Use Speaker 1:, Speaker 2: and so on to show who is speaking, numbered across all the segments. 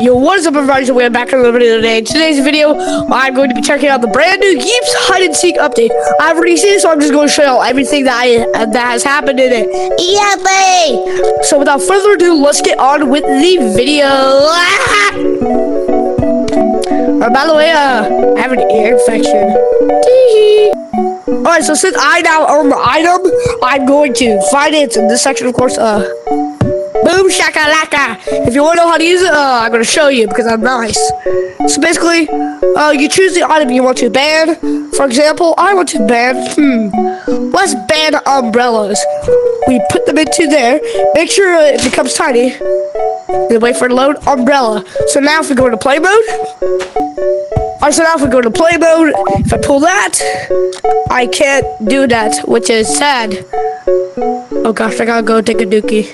Speaker 1: Yo, what is up everybody? So we're back in the video today. In today's video, I'm going to be checking out the brand new Yeeps Hide and Seek update. I've already seen it, so I'm just going to show you everything that I that has happened in it. Yeah, babe! So without further ado, let's get on with the video. Uh, by the way, uh, I have an ear infection. Alright, so since I now own the item, I'm going to find it in this section, of course, uh, Boom shakalaka. If you want to know how to use it, uh, I'm gonna show you because I'm nice. So basically, uh, you choose the item you want to ban. For example, I want to ban, hmm, let's ban umbrellas. We put them into there. Make sure it becomes tiny. Then wait for to load umbrella. So now if we go into play mode, Alright, so now if we go to play mode, if I pull that, I can't do that, which is sad. Oh gosh, I gotta go take a dookie.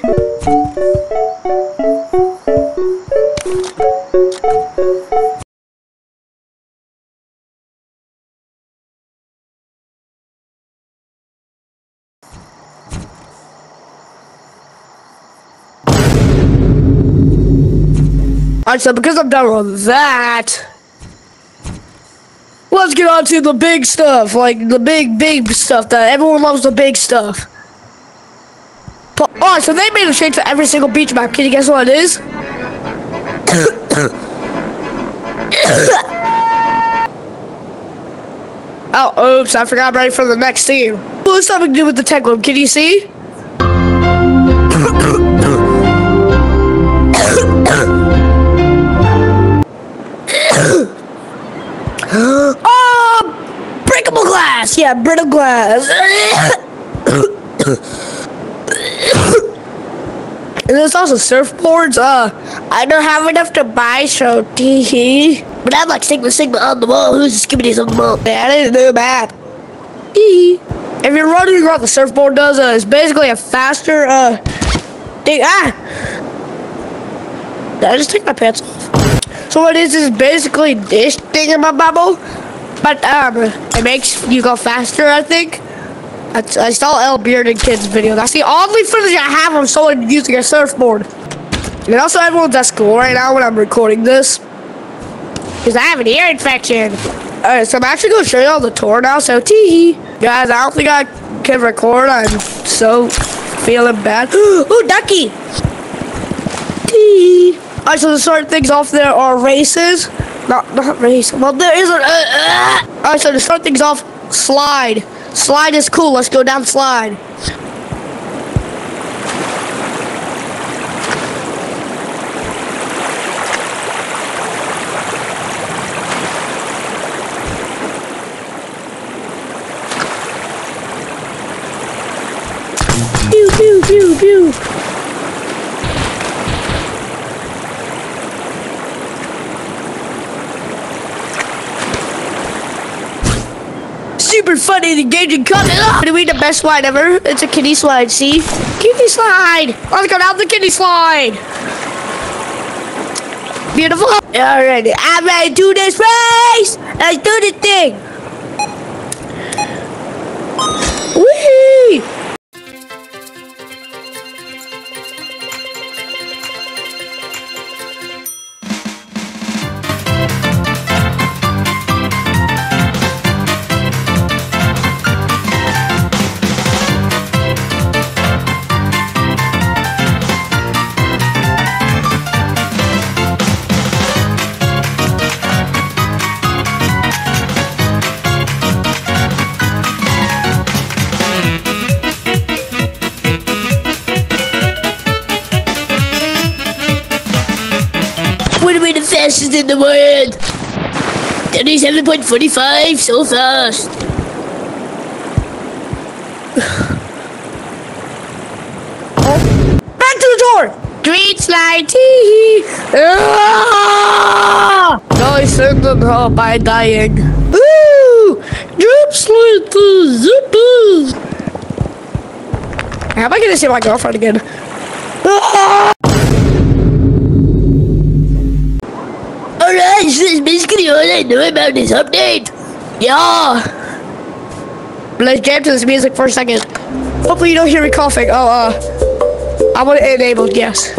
Speaker 1: Alright, so because I'm done with that, let's get on to the big stuff. Like, the big, big stuff that everyone loves the big stuff. Alright, so they made a change to every single beach map. Can you guess what it is? oh, oops, I forgot I'm ready for the next scene. Well, it's something to do with the tech room. Can you see? oh, breakable glass. Yeah, brittle glass. and there's also surfboards. Uh, I don't have enough to buy, so tee But I'm like Sigma Sigma on the wall. Who's the skipping on the wall? Yeah, I didn't do that. Tee. If you're running around, the surfboard does, uh, it's basically a faster, uh, thing. Ah! Did I just take my pants off? So what it is is basically this thing in my bubble, but um, it makes you go faster. I think. I saw El Bearded Kids video. That's the only footage I have of someone using a surfboard. And also everyone's at school right now when I'm recording this. Because I have an ear infection. Alright, so I'm actually going to show you all the tour now. So, tee Guys, I don't think I can record. I'm so feeling bad. oh, Ducky! Tee Alright, so to start things off, there are races. Not, not race. Well, there is a... Uh, uh. Alright, so to start things off, slide. Slide is cool. Let's go down slide. Pew, pew, pew, pew. Super funny and engaging content. Ah! Do we the best slide ever? It's a kitty slide, see? Kitty slide! Let's go down the kitty slide! Beautiful. Alright, I'm ready to do this race! Let's do the thing! Fastest in the world. 37.45, so fast. Back to the door. Green slide, ah! Nice ended her by dying. Woo! Drip slide to zippers. How am I gonna see my girlfriend again? That's basically all I know about this update. Yeah. Let's jam to this music for a second. Hopefully you don't hear me coughing. Oh, uh, I want it enabled, yes.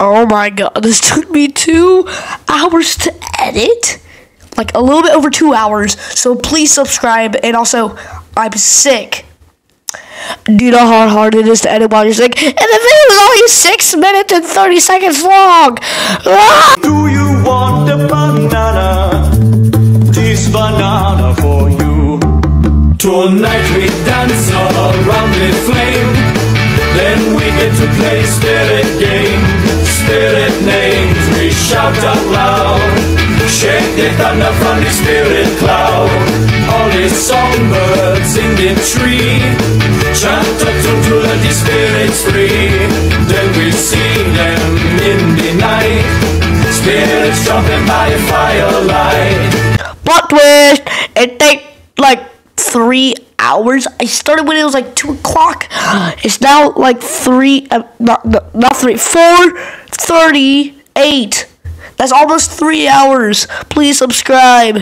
Speaker 1: Oh my god, this took me two hours to edit. Like a little bit over two hours. So please subscribe. And also, I'm sick. Do you know how hard it is to edit while you're sick? And the video is only 6 minutes and 30 seconds long. Ah!
Speaker 2: Do you want a banana? This banana for you. Tonight we dance around the flame. Then we get to play spirit game. Spirit names we shout out loud. Shake the thunder from the spirit cloud. The songbirds in the tree chant a tune to let the spirits free. Then we see them in the night. Spirits jumping by firelight.
Speaker 1: Plot twist! It take like three hours. I started when it was like two o'clock. It's now like three, uh, not not three, four thirty-eight. That's almost three hours. Please subscribe.